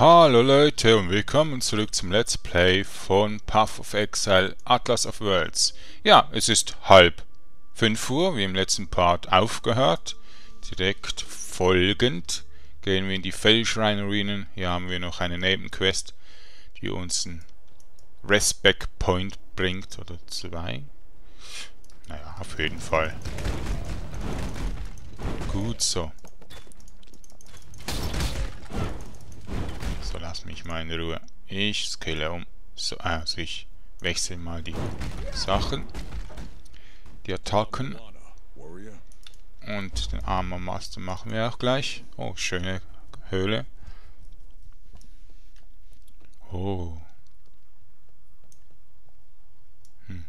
Hallo Leute und willkommen zurück zum Let's Play von Path of Exile Atlas of Worlds. Ja, es ist halb 5 Uhr, wie im letzten Part aufgehört. Direkt folgend gehen wir in die Fellschrein-Ruinen. Hier haben wir noch eine Nebenquest, die uns einen Respect Point bringt, oder zwei. Naja, auf jeden Fall. Gut so. So, lass mich mal in Ruhe. Ich skille um. So, also ich wechsle mal die Sachen. Die Attacken. Und den Armor Master machen wir auch gleich. Oh, schöne Höhle. Oh. Hm.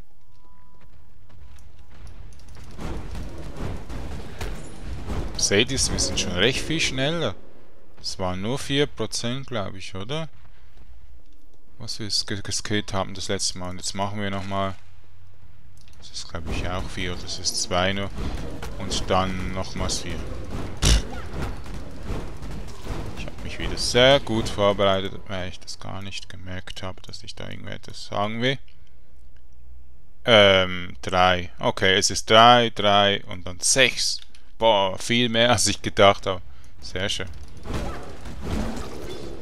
Seht ihr, wir sind schon recht viel schneller. Es waren nur 4%, glaube ich, oder? Was wir geskillt haben das letzte Mal. Und jetzt machen wir nochmal... Das ist, glaube ich, auch 4. Das ist 2 nur. Und dann nochmals 4. Ich habe mich wieder sehr gut vorbereitet, weil ich das gar nicht gemerkt habe, dass ich da irgendetwas sagen will. Ähm, 3. Okay, es ist 3, 3 und dann 6. Boah, viel mehr als ich gedacht habe. Sehr schön.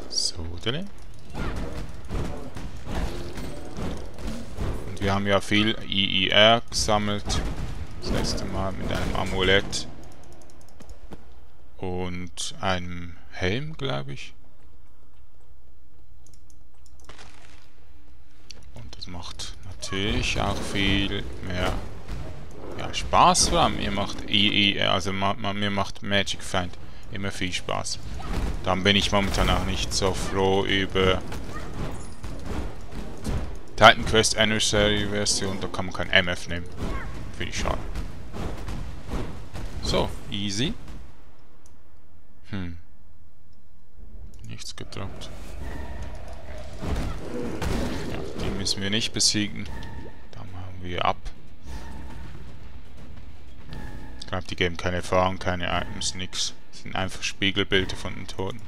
So, denn. Und wir haben ja viel IIR gesammelt. Das letzte Mal mit einem Amulett. Und einem Helm, glaube ich. Und das macht natürlich auch viel mehr ja, Spaß vor macht IIR, also mir macht Magic Find immer viel Spaß. Dann bin ich momentan auch nicht so froh über Titan Quest Anniversary Version, da kann man kein MF nehmen. Finde ich schade. So, easy. Hm. Nichts gedroppt. Ja, die müssen wir nicht besiegen. Da machen wir ab. Ich glaube, die geben keine Erfahrung, keine Items, nix. Sind einfach Spiegelbilder von den Toten.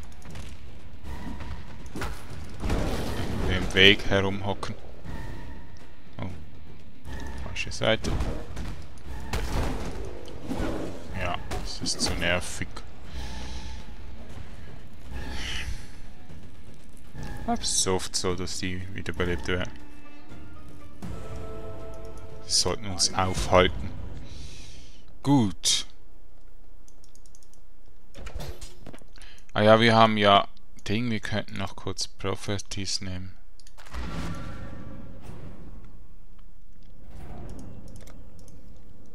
Die im Weg herumhocken. Oh. Falsche Seite. Ja, das ist zu nervig. Es ist oft so, dass die wiederbelebt werden. Sie sollten uns aufhalten. Gut. Ah ja, wir haben ja Ding, wir könnten noch kurz Properties nehmen.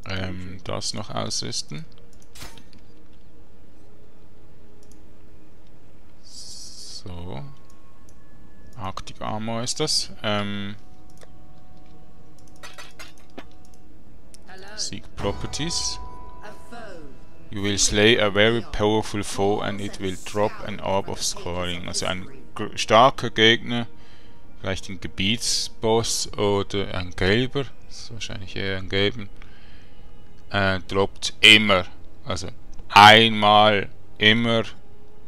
Ähm, das noch ausrüsten. So. Arctic Armor ist das. Ähm. Seek Properties. You will slay a very powerful foe and it will drop an orb of scoring. Also ein starker Gegner, vielleicht ein Gebietsboss oder ein gelber, das ist wahrscheinlich eher ein gelben, äh, droppt immer, also einmal immer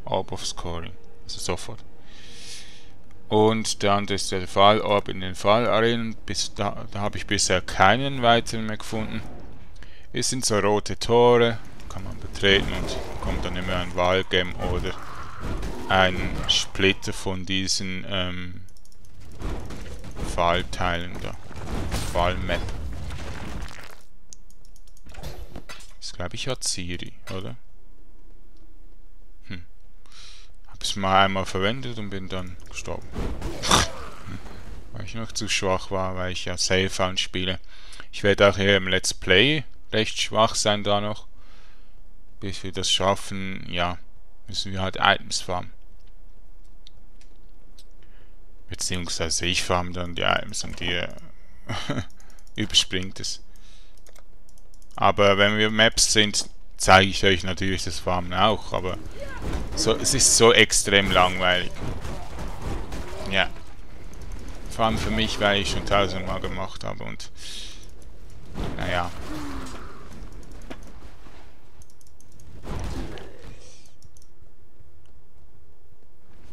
Orb of Scoring, also sofort. Und dann ist der Fallorb in den Fallarenen, bis da, da habe ich bisher keinen weiteren mehr gefunden. Es sind so rote Tore, kann man betreten und kommt dann immer ein Wahlgame oder ein Splitter von diesen ähm, Fallteilen da. Fallmap. Das glaube ich hat Siri, oder? Hm. Hab's mal einmal verwendet und bin dann gestorben. hm. Weil ich noch zu schwach war, weil ich ja Safe spiele. Ich werde auch hier im Let's Play recht schwach sein da noch bis wir das schaffen, ja, müssen wir halt Items farmen. Beziehungsweise ich farm dann die Items und ihr überspringt es. Aber wenn wir Maps sind, zeige ich euch natürlich das Farmen auch, aber so, es ist so extrem langweilig. Ja. Vor allem für mich, weil ich schon tausendmal gemacht habe und naja,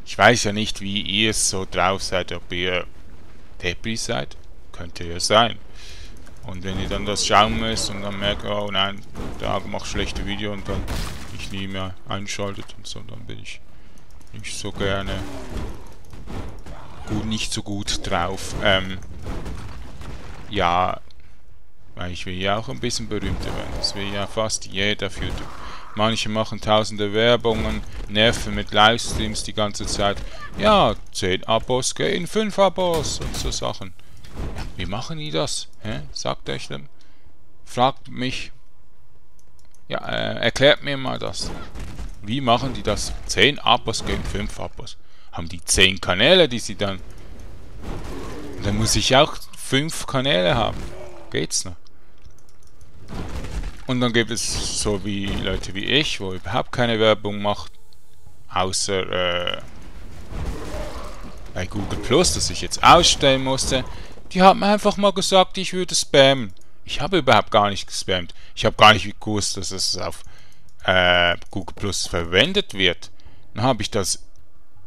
Ich weiß ja nicht, wie ihr so drauf seid, ob ihr Debris seid. Könnte ja sein. Und wenn ihr dann das schauen müsst und dann merkt, oh nein, der macht schlechte Video und dann ich nie mehr einschaltet und so, dann bin ich nicht so gerne gut, nicht so gut drauf. Ähm, ja, weil ich will ja auch ein bisschen berühmter werden. Das will ja fast jeder für. Manche machen tausende Werbungen, nerven mit Livestreams die ganze Zeit. Ja, 10 Abos gehen 5 Abos und so Sachen. Ja, wie machen die das? Hä? Sagt euch dem. Fragt mich. Ja, äh, erklärt mir mal das. Wie machen die das? 10 Abos gegen 5 Abos. Haben die 10 Kanäle, die sie dann... Dann muss ich auch 5 Kanäle haben. Geht's noch? Und dann gibt es so wie Leute wie ich, wo überhaupt keine Werbung macht, außer äh, bei Google Plus, das ich jetzt ausstellen musste. Die haben einfach mal gesagt, ich würde spammen. Ich habe überhaupt gar nicht gespammt. Ich habe gar nicht gewusst, dass es auf äh, Google Plus verwendet wird. Dann habe ich das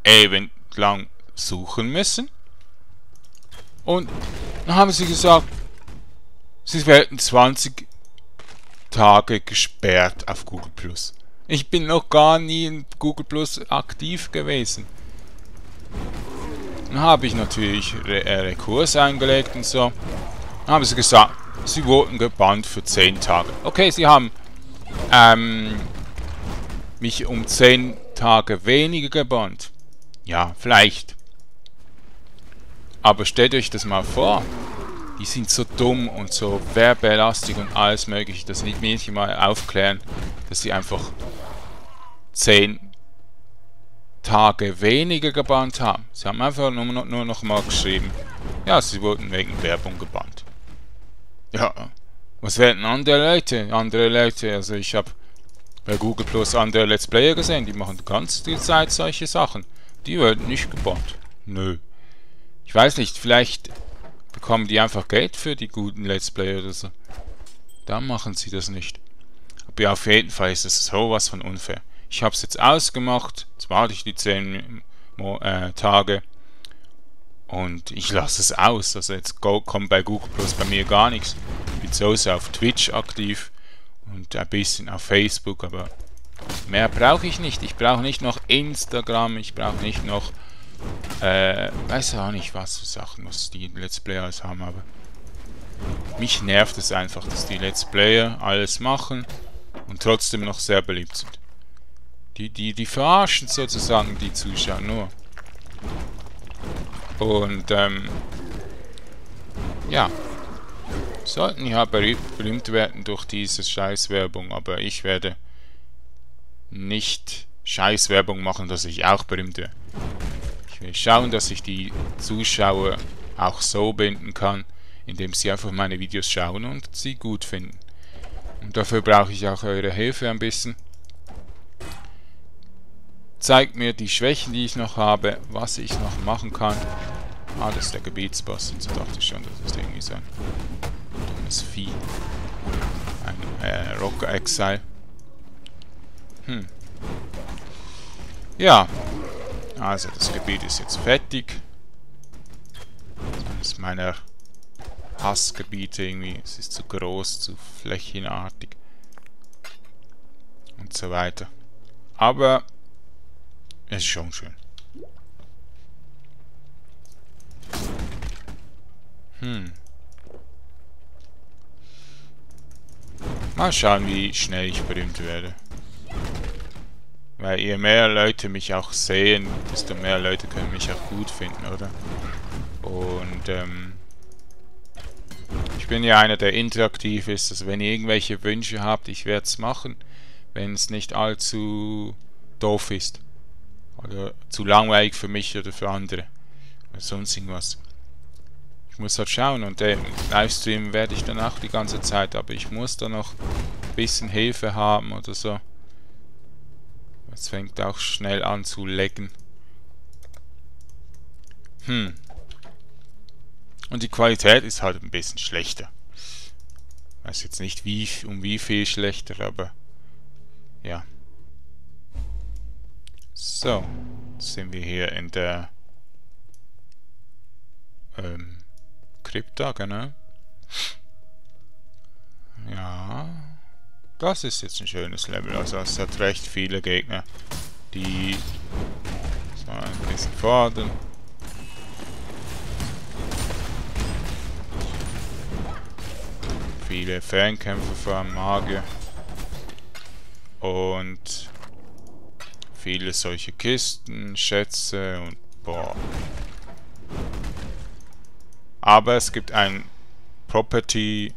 ewig lang suchen müssen. Und dann haben sie gesagt, sie werden 20 Tage gesperrt auf Google Plus. Ich bin noch gar nie in Google Plus aktiv gewesen. Dann habe ich natürlich Re äh, Rekurs eingelegt und so. Dann haben sie gesagt, sie wurden gebannt für 10 Tage. Okay, sie haben ähm, mich um 10 Tage weniger gebannt. Ja, vielleicht. Aber stellt euch das mal vor die sind so dumm und so werbelastig und alles mögliche, dass sie nicht mal aufklären, dass sie einfach 10 Tage weniger gebannt haben. Sie haben einfach nur, nur noch mal geschrieben, ja, sie wurden wegen Werbung gebannt. Ja, was werden andere Leute? Andere Leute, also ich habe bei Google Plus andere Let's Player gesehen, die machen die ganze Zeit solche Sachen. Die werden nicht gebannt. Nö. Ich weiß nicht, vielleicht bekommen die einfach Geld für die guten Let's Player oder so. Da machen sie das nicht. Aber ja, auf jeden Fall ist es sowas von unfair. Ich habe es jetzt ausgemacht. Jetzt warte ich die 10 äh, Tage. Und ich lasse es aus. Also jetzt kommt bei Google Plus bei mir gar nichts. Ich bin so auf Twitch aktiv und ein bisschen auf Facebook, aber mehr brauche ich nicht. Ich brauche nicht noch Instagram, ich brauche nicht noch äh, weiß auch nicht, was für Sachen, was die Let's Player alles haben, aber mich nervt es einfach, dass die Let's Player alles machen und trotzdem noch sehr beliebt sind. Die, die, die verarschen sozusagen die Zuschauer nur. Und, ähm, ja. Sollten ja berühmt werden durch diese Scheißwerbung, aber ich werde nicht Scheißwerbung machen, dass ich auch berühmt werde. Ich will schauen, dass ich die Zuschauer auch so binden kann, indem sie einfach meine Videos schauen und sie gut finden. Und dafür brauche ich auch eure Hilfe ein bisschen. Zeigt mir die Schwächen, die ich noch habe, was ich noch machen kann. Ah, das ist der Gebietsboss. Und so dachte ich schon, das ist irgendwie so ein dummes Vieh. Ein äh, Rock Exile. Hm. Ja, also das Gebiet ist jetzt fertig. Eines meiner Hassgebiete irgendwie. Es ist zu groß, zu flächenartig. Und so weiter. Aber es ist schon schön. Hm. Mal schauen, wie schnell ich berühmt werde. Weil je mehr Leute mich auch sehen, desto mehr Leute können mich auch gut finden, oder? Und ähm, ich bin ja einer, der interaktiv ist. Also wenn ihr irgendwelche Wünsche habt, ich werde es machen, wenn es nicht allzu doof ist. Oder zu langweilig für mich oder für andere. Oder sonst irgendwas. Ich muss halt schauen und äh, Livestream werde ich dann auch die ganze Zeit, aber ich muss da noch ein bisschen Hilfe haben oder so. Es fängt auch schnell an zu lecken. Hm. Und die Qualität ist halt ein bisschen schlechter. Weiß jetzt nicht wie, um wie viel schlechter, aber ja. So. Jetzt sind wir hier in der ähm, Krypta, genau. Ja. Das ist jetzt ein schönes Level. Also es hat recht viele Gegner, die so ein bisschen fordern. Viele Fernkämpfer fahren Magier. Und viele solche Kisten, Schätze und boah. Aber es gibt ein Property,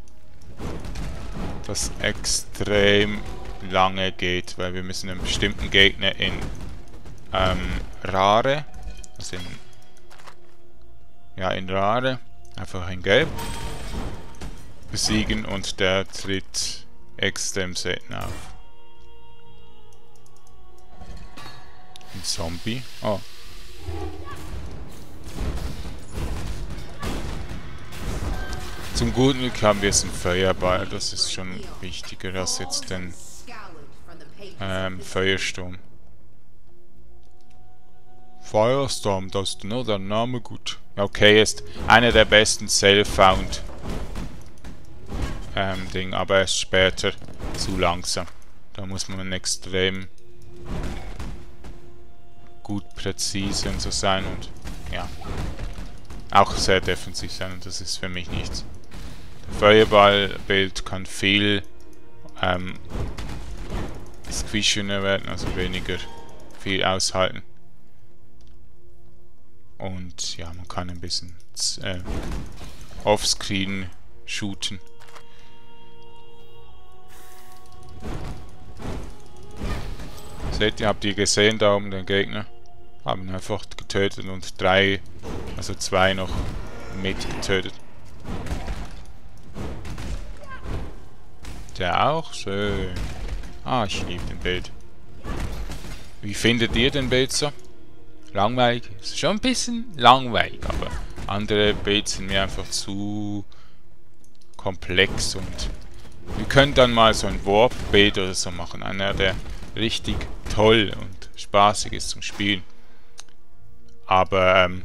das extrem lange geht, weil wir müssen einen bestimmten Gegner in ähm, Rare, also in, ja in Rare, einfach in Gelb, besiegen und der tritt extrem selten auf. Ein Zombie? Oh. Zum guten Glück haben wir jetzt einen Feuerball, das ist schon wichtiger als jetzt den ähm, Feuersturm. Firestorm, das ist nur der Name gut. Okay, ist einer der besten Self-Found ähm, Ding, aber erst später zu langsam. Da muss man extrem gut präzise und so sein und ja, auch sehr defensiv sein und das ist für mich nichts. Feuerballbild kann viel ähm, squishier werden, also weniger viel aushalten. Und ja, man kann ein bisschen äh, offscreen shooten. Seht ihr, habt ihr gesehen da oben den Gegner? Haben einfach getötet und drei, also zwei noch mit Der auch? Schön. Ah, ich liebe den Bild. Wie findet ihr den Bild so? Langweilig? Ist schon ein bisschen langweilig, aber andere Builds sind mir einfach zu komplex und wir können dann mal so ein Warp-Bild oder so machen. Einer, der richtig toll und spaßig ist zum Spielen. Aber ähm,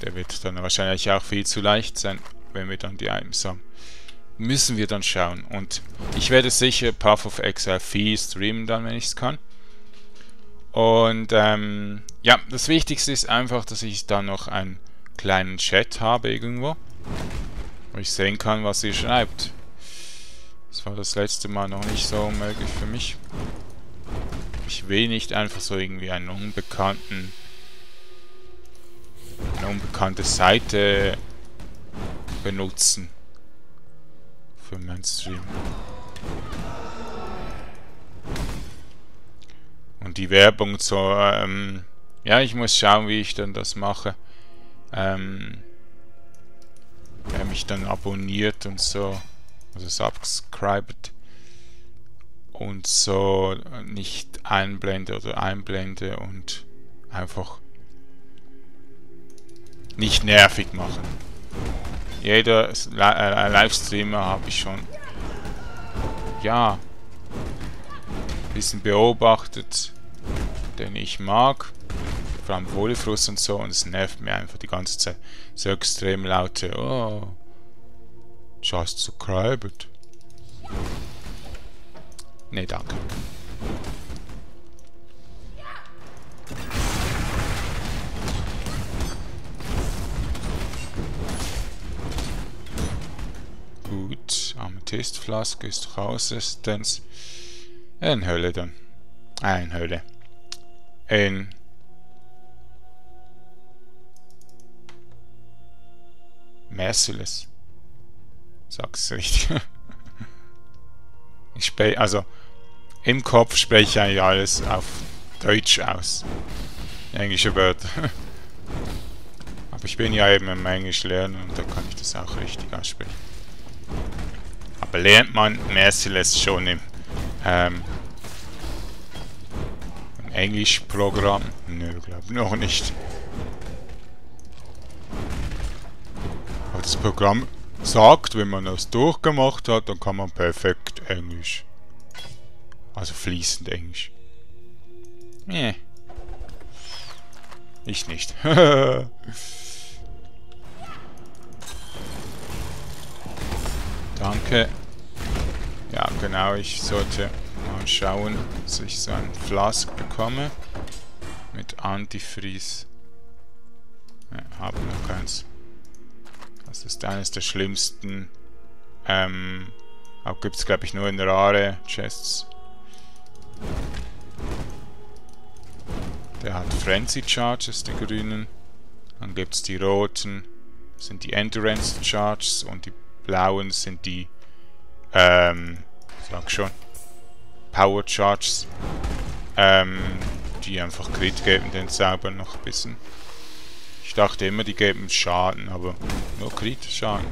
der wird dann wahrscheinlich auch viel zu leicht sein, wenn wir dann die Items haben müssen wir dann schauen. Und ich werde sicher Path of Exile 4 streamen dann, wenn ich es kann. Und ähm, ja, das Wichtigste ist einfach, dass ich dann noch einen kleinen Chat habe irgendwo. Wo ich sehen kann, was ihr schreibt. Das war das letzte Mal noch nicht so möglich für mich. Ich will nicht einfach so irgendwie einen unbekannten eine unbekannte Seite benutzen für meinen Stream. Und die Werbung so, ähm, ja, ich muss schauen, wie ich dann das mache. Ähm, der mich dann abonniert und so, also subscribed und so nicht einblende oder einblende und einfach nicht nervig machen. Jeder äh, Livestreamer habe ich schon, ja, ein bisschen beobachtet, den ich mag. Vor allem Wolfruss und so und es nervt mir einfach die ganze Zeit. So extrem laute, oh, just subscribed. Nee, danke. Gut, Amethystflaske ist raus, Resistenz. En Hölle dann. Ein Hölle. Ein... Merciless. Sag's richtig. ich spreche, also im Kopf spreche ich eigentlich alles auf Deutsch aus. Englische Wörter. Aber ich bin ja eben im Englisch lernen und da kann ich das auch richtig aussprechen. Aber lernt man Merciless schon im, ähm, im Englischprogramm? Nö, glaube noch nicht. Aber das Programm sagt, wenn man das durchgemacht hat, dann kann man perfekt Englisch. Also fließend Englisch. Yeah. Ich nicht. Danke. Ja, genau, ich sollte mal schauen, dass ich so ein Flask bekomme. Mit Antifreeze. Ja, habe noch keins. Das ist eines der schlimmsten. Ähm, auch gibt es glaube ich nur in rare Chests. Der hat Frenzy Charges, die grünen. Dann gibt es die roten, sind die Endurance Charges und die blauen sind die, ähm, sag schon, Power Charges. Ähm, die einfach Crit geben, den Zauber noch ein bisschen. Ich dachte immer, die geben Schaden, aber nur Crit-Schaden.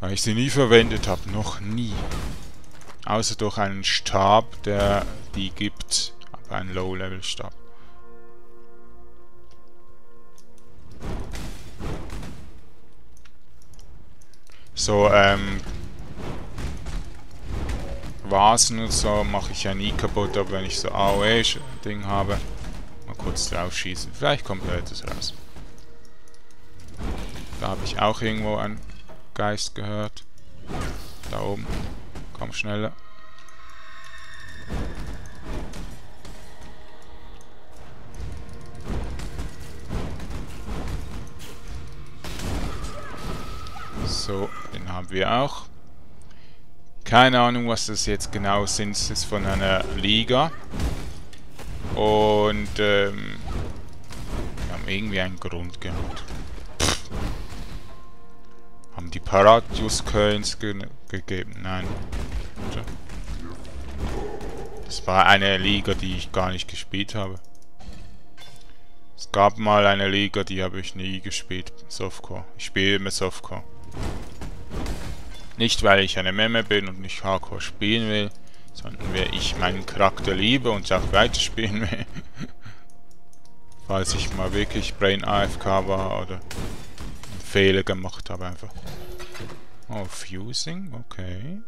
Weil ich sie nie verwendet habe, noch nie. Außer durch einen Stab, der die gibt, aber ein Low-Level-Stab. So, ähm, Vasen und so mache ich ja nie kaputt, aber wenn ich so AOE-Ding habe, mal kurz drauf schießen. Vielleicht kommt da etwas raus. Da habe ich auch irgendwo einen Geist gehört. Da oben. Komm schneller. So, haben wir auch. Keine Ahnung, was das jetzt genau sind. Es ist von einer Liga. Und ähm, wir haben irgendwie einen Grund gehabt. Pff. Haben die Paradius Coins ge gegeben? Nein. Das war eine Liga, die ich gar nicht gespielt habe. Es gab mal eine Liga, die habe ich nie gespielt. Softcore. Ich spiele immer Softcore. Nicht, weil ich eine Memme bin und nicht Hardcore spielen will, sondern weil ich meinen Charakter liebe und auch weiterspielen will. Falls ich mal wirklich Brain AFK war oder einen Fehler gemacht habe einfach. Oh, Fusing? Okay.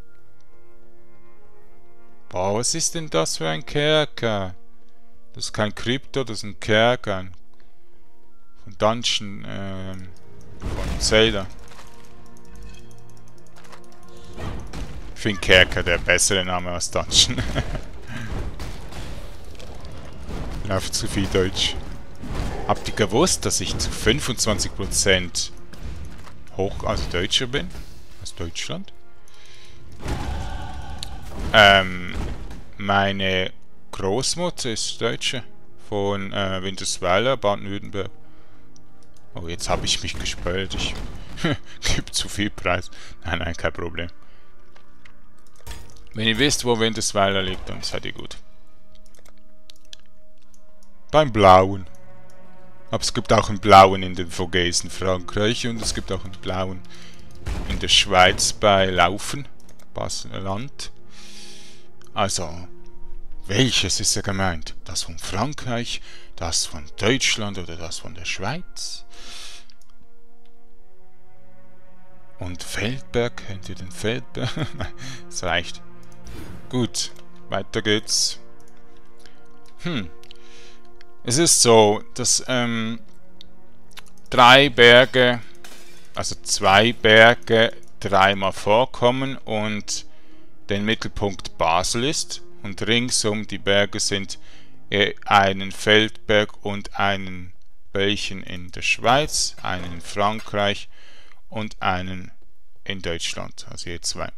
Boah, was ist denn das für ein Kerker? Das ist kein Krypto, das ist ein Kerker. Von Dungeon, ähm, von Zelda. Ich finde Kerker der bessere Name als Dungeon. einfach zu viel Deutsch. Habt ihr gewusst, dass ich zu 25% hoch, also Deutscher bin? Aus Deutschland? Ähm, meine Großmutter ist Deutsche. Von äh, Wintersweiler, Baden-Württemberg. Oh, jetzt habe ich mich gespölt. Ich gebe zu viel Preis. Nein, nein, kein Problem. Wenn ihr wisst, wo Wintersweiler liegt, dann seid ihr gut. Beim Blauen. Aber es gibt auch einen Blauen in den Vogesen Frankreich und es gibt auch einen Blauen in der Schweiz bei Laufen, Basel-Land. Also, welches ist er gemeint? Das von Frankreich, das von Deutschland oder das von der Schweiz? Und Feldberg, kennt ihr den Feldberg? Nein, das reicht. Gut, weiter geht's. Hm. Es ist so, dass ähm, drei Berge, also zwei Berge dreimal vorkommen und der Mittelpunkt Basel ist. Und ringsum die Berge sind einen Feldberg und einen welchen in der Schweiz, einen in Frankreich und einen in Deutschland. Also je zwei.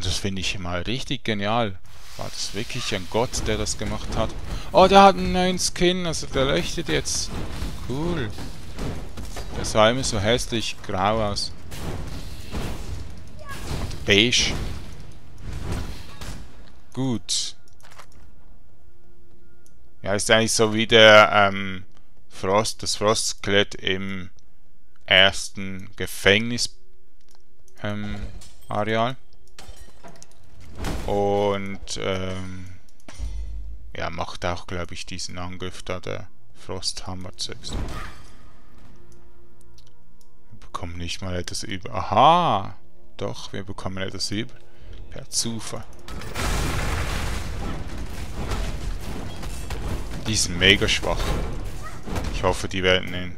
Und das finde ich mal richtig genial. War das wirklich ein Gott, der das gemacht hat? Oh, der hat einen neuen Skin, also der leuchtet jetzt. Cool. Der sah immer so hässlich grau aus. Und beige. Gut. Ja, ist eigentlich so wie der ähm, Frost, das Frostskelett im ersten Gefängnis ähm, Areal. Und ähm, ja, macht auch, glaube ich, diesen Angriff da, der Frosthammer zuerst. Wir bekommen nicht mal etwas über. Aha! Doch, wir bekommen etwas über. Per Zufall. Die sind mega schwach. Ich hoffe, die werden in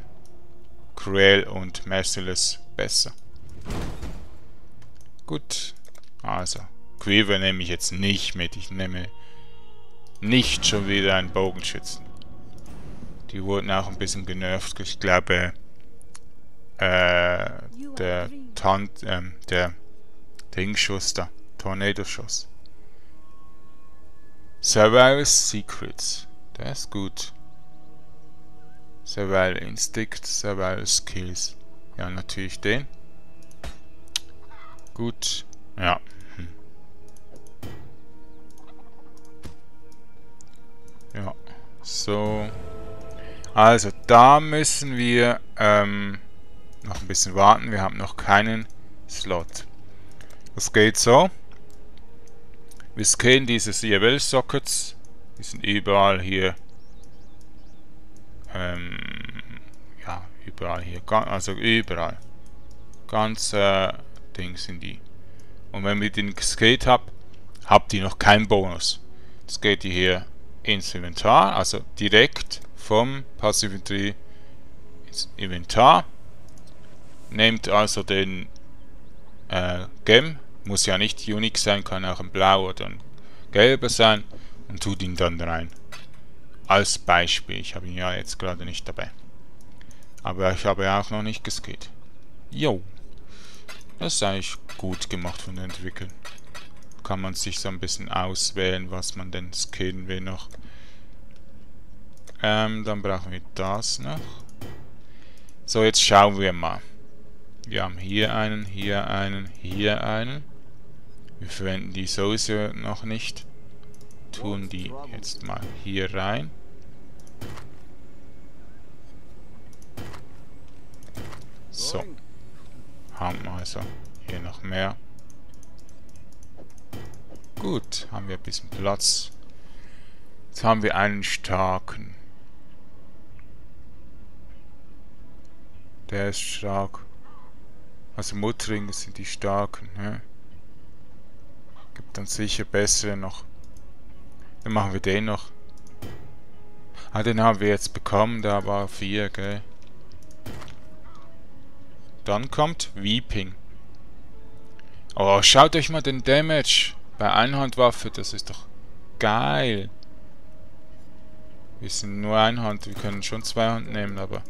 Cruel und Merciless besser. Gut. Also, Quiver nehme ich jetzt nicht mit. Ich nehme nicht schon wieder einen Bogenschützen. Die wurden auch ein bisschen genervt. Ich glaube, äh, der Tant, ähm, der Dingschuss da. Tornado-Schuss. Survival Secrets. Der ist gut. Survival Instinct, Survival Skills. Ja, natürlich den. Gut. Ja. So. Also, da müssen wir ähm, noch ein bisschen warten. Wir haben noch keinen Slot. Das geht so. Wir scannen diese CFL-Sockets. Die sind überall hier. Ähm, ja, überall hier. Also überall. Ganz äh, Ding sind die. Und wenn ihr den gescaled habt, habt ihr noch keinen Bonus. Das geht ihr hier ins Inventar, also direkt vom Passive Inventory ins Inventar. Nehmt also den äh, Gem, muss ja nicht Unique sein, kann auch ein blau oder ein gelber sein und tut ihn dann rein. Als Beispiel, ich habe ihn ja jetzt gerade nicht dabei. Aber ich habe auch noch nicht geskillt. Jo. Das ist eigentlich gut gemacht von den Entwicklern. Kann man sich so ein bisschen auswählen, was man denn skillen will noch. Ähm, dann brauchen wir das noch. So, jetzt schauen wir mal. Wir haben hier einen, hier einen, hier einen. Wir verwenden die sowieso noch nicht. Tun die jetzt mal hier rein. So. Haben wir also hier noch mehr. Gut, haben wir ein bisschen Platz. Jetzt haben wir einen starken. Der ist stark. Also Muttringe sind die starken. Ne? Gibt dann sicher bessere noch. Dann machen wir den noch. Ah, den haben wir jetzt bekommen. Da war 4, gell? Dann kommt Weeping. Oh, schaut euch mal den Damage bei Einhandwaffe. Das ist doch geil. Wir sind nur Einhand. Wir können schon Zweihand nehmen, aber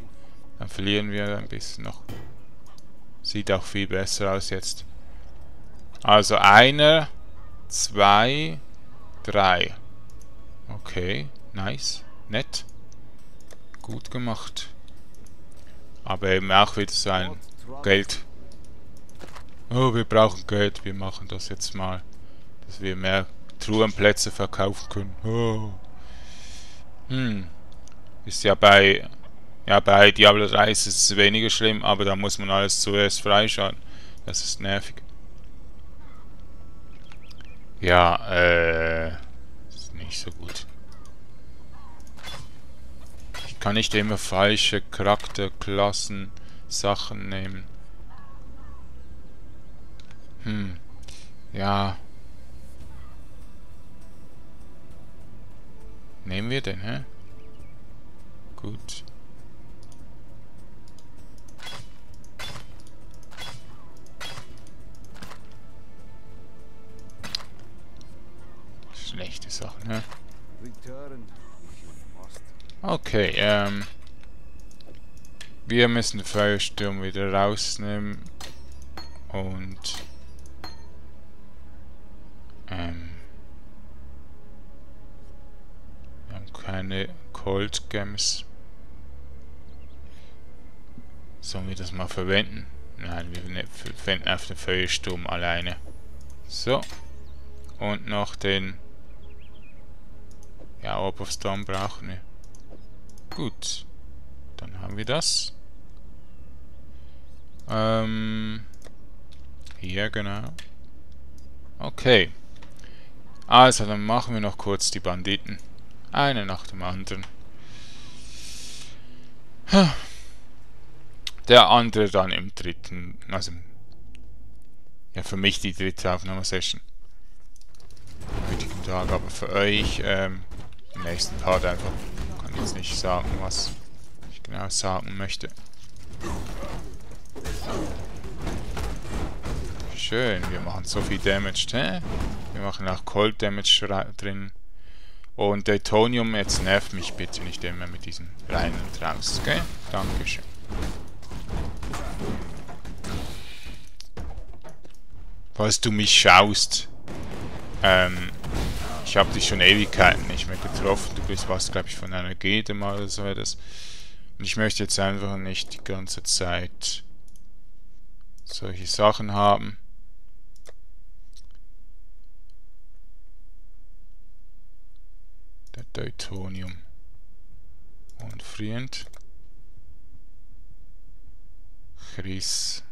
dann verlieren wir ein bisschen noch. Sieht auch viel besser aus jetzt. Also einer, zwei, drei. Okay, nice, nett. Gut gemacht. Aber eben auch wieder so ein Geld. Oh, wir brauchen Geld. Wir machen das jetzt mal. Dass wir mehr Truhenplätze verkaufen können. Oh. Hm. Ist ja bei ja, bei Diablo 3 ist es weniger schlimm, aber da muss man alles zuerst freischalten. Das ist nervig. Ja, äh... Ist nicht so gut. Ich kann nicht immer falsche Charakterklassen Sachen nehmen. Hm. Ja. Nehmen wir den, hä? Gut. schlechte Sache, ne? Okay, ähm... Wir müssen den Feuersturm wieder rausnehmen. Und... Ähm... Wir haben keine Cold Gems. Sollen wir das mal verwenden? Nein, wir ne-, verwenden auf den Feuersturm alleine. So. Und noch den ja, Orb of Storm brauchen wir. Gut. Dann haben wir das. Ähm. Hier, genau. Okay. Also, dann machen wir noch kurz die Banditen. Eine nach dem anderen. Der andere dann im dritten, also ja für mich die dritte Aufnahmesession. Heutigen Tag, aber für euch ähm, im nächsten Part einfach kann jetzt nicht sagen, was ich genau sagen möchte. Schön, wir machen so viel Damage, hä? Wir machen auch Cold Damage drin. Und Daytonium, jetzt nervt mich bitte nicht immer mit diesem rein und raus, gell? Dankeschön. Falls du mich schaust, ähm, ich habe dich schon Ewigkeiten nicht mehr getroffen. Du bist was, glaube ich, von einer Gede mal oder so etwas. Und ich möchte jetzt einfach nicht die ganze Zeit solche Sachen haben. Der Deutonium. Und Friend. Chris.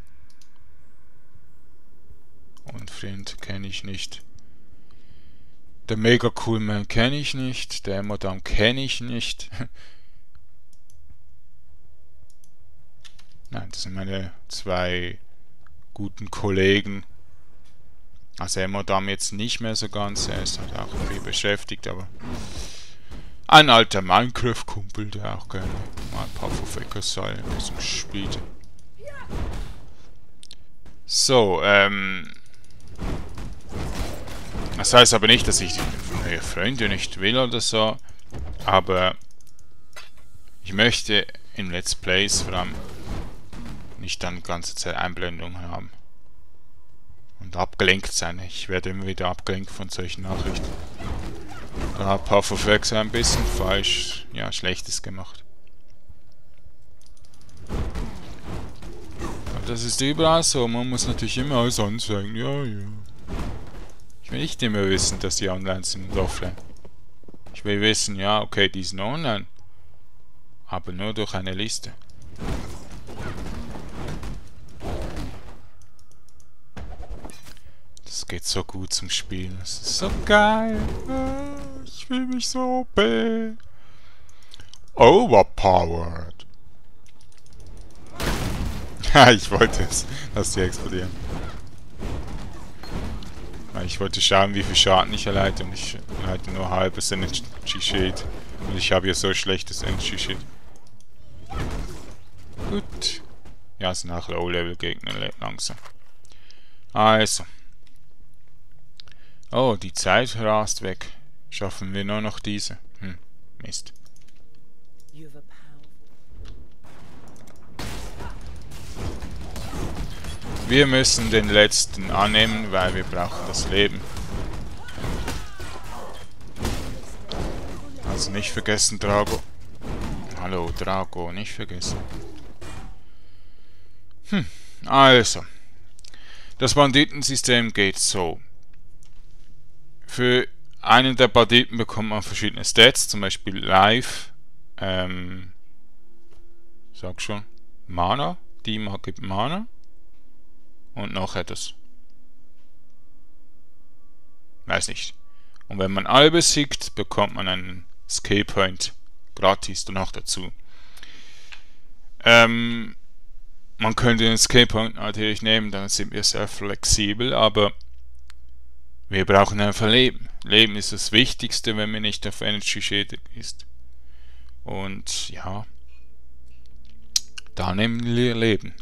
Und Friend kenne ich nicht. Der Mega Cool Man kenne ich nicht. Der Madame kenne ich nicht. Nein, das sind meine zwei guten Kollegen. Also Madame jetzt nicht mehr so ganz. Er ist halt auch viel beschäftigt, aber ein alter Minecraft-Kumpel, der auch gerne mal ein paar Verfeckersäulen spielte. So, ähm... Das heißt aber nicht, dass ich neue Freunde nicht will oder so, aber ich möchte in Let's Plays vor allem nicht dann ganze Zeit Einblendungen haben. Und abgelenkt sein. Ich werde immer wieder abgelenkt von solchen Nachrichten. Da hat Puffofex ein bisschen falsch, ja, Schlechtes gemacht. Aber das ist überall so. Man muss natürlich immer alles anzeigen. Ja, ja. Ich will nicht immer wissen, dass die online sind und offline. Ich will wissen, ja, okay, die sind online. Aber nur durch eine Liste. Geht so gut zum Spielen. Das ist so geil. Ich fühle mich so OP. Overpowered. Ja, ich wollte es, dass die explodieren. Ich wollte schauen, wie viel Schaden ich erleide und ich erleide nur halbes Energy Shield. Und ich habe ja so schlechtes Energy Shield. Gut. Ja, es sind auch Low-Level-Gegner langsam. Also. Oh, die Zeit rast weg. Schaffen wir nur noch diese. Hm, Mist. Wir müssen den letzten annehmen, weil wir brauchen das Leben. Also nicht vergessen, Drago. Hallo, Drago, nicht vergessen. Hm, also. Das Banditensystem geht so. Für einen der Banditen bekommt man verschiedene Stats, zum Beispiel Life, ähm, sag schon, Mana, die gibt Mana und noch etwas. Weiß nicht. Und wenn man alle besiegt, bekommt man einen Skill Point gratis noch dazu. Ähm, man könnte den Skill Point natürlich nehmen, dann sind wir sehr flexibel, aber wir brauchen einfach Leben. Leben ist das Wichtigste, wenn man nicht auf Energy schädigt ist. Und ja, da nehmen wir Leben.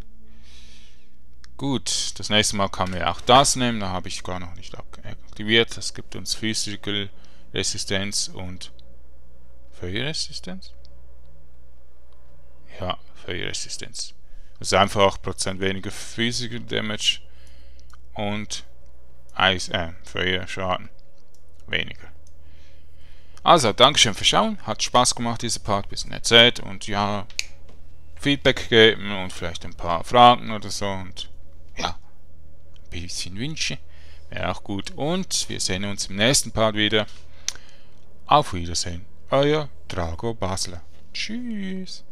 Gut, das nächste Mal kann wir auch das nehmen, da habe ich gar noch nicht aktiviert. Das gibt uns Physical Resistenz und Feuerresistenz. Ja, Feuerresistenz. Ist einfach 8% weniger Physical Damage und Eis, äh, Feuerschaden weniger. Also, Dankeschön fürs Schauen. Hat Spaß gemacht, dieser Part. Bisschen erzählt und ja, Feedback geben und vielleicht ein paar Fragen oder so und ja, ein bisschen Wünsche. Wäre auch gut. Und wir sehen uns im nächsten Part wieder. Auf Wiedersehen. Euer Drago Basler. Tschüss.